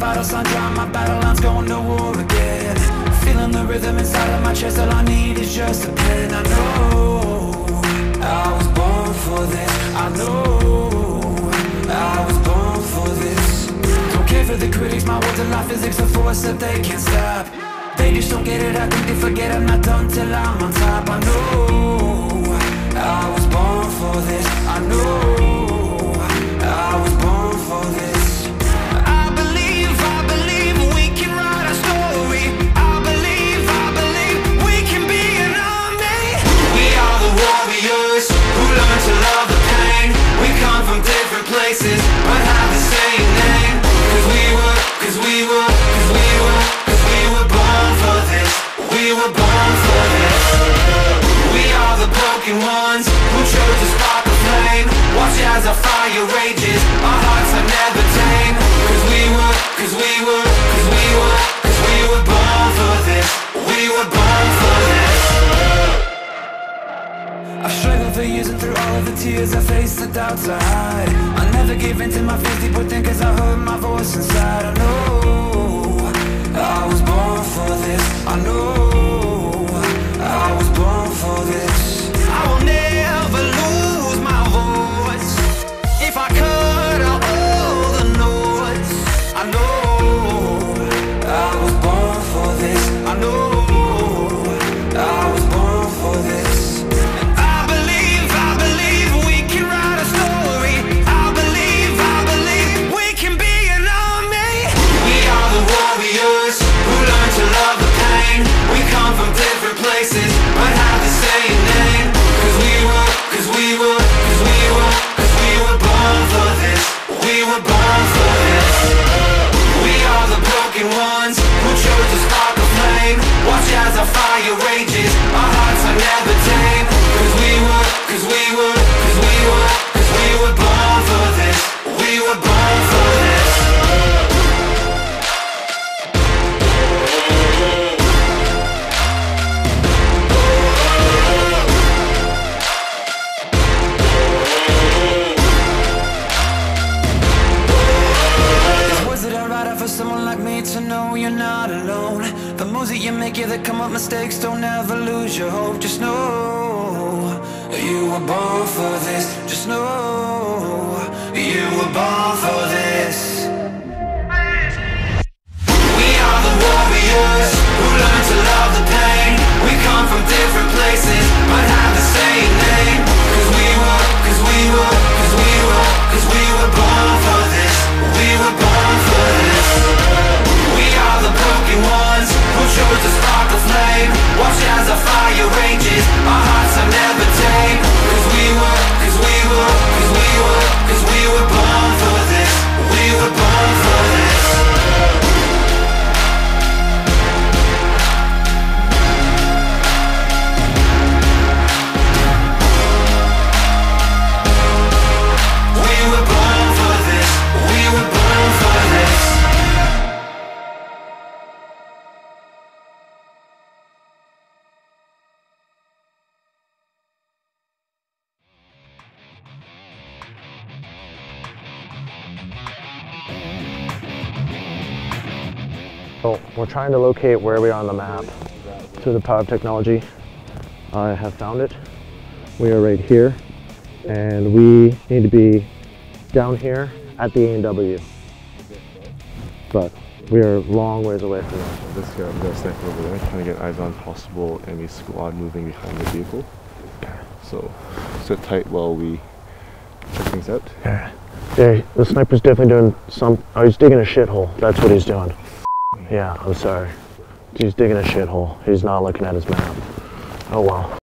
bottle, sun dry, my battle lines going to war again. Feeling the rhythm inside of my chest, all I need is just a pen. I know I was born for this. I know I was born for this. Don't care for the critics, my words are life physics, a force that they can't stop. They just don't get it, I think they forget I'm not done till I'm broken ones who chose to spark the flame. Watch as our fire rages, our hearts are never tame. Cause we were, cause we were, cause we were, cause we were born for this. We were born for this. I've struggled for years and through all of the tears I faced the doubts I hide I never gave in to my fears deep within cause I heard my voice this as moves that you make, yeah, they come up mistakes. Don't ever lose your hope. Just know you were born for this. Just know you were born for this. So we're trying to locate where we are on the map through the power of technology. I have found it. We are right here and we need to be down here at the A&W. But we are long ways away from it. This guy, I'm gonna snipe over there, trying to get eyes on possible enemy squad moving behind the vehicle. So sit tight while we check things out. Yeah. Yeah, the sniper's definitely doing some, oh, he's digging a shithole. That's what he's doing. Yeah, I'm sorry. He's digging a shithole. He's not looking at his map. Oh well.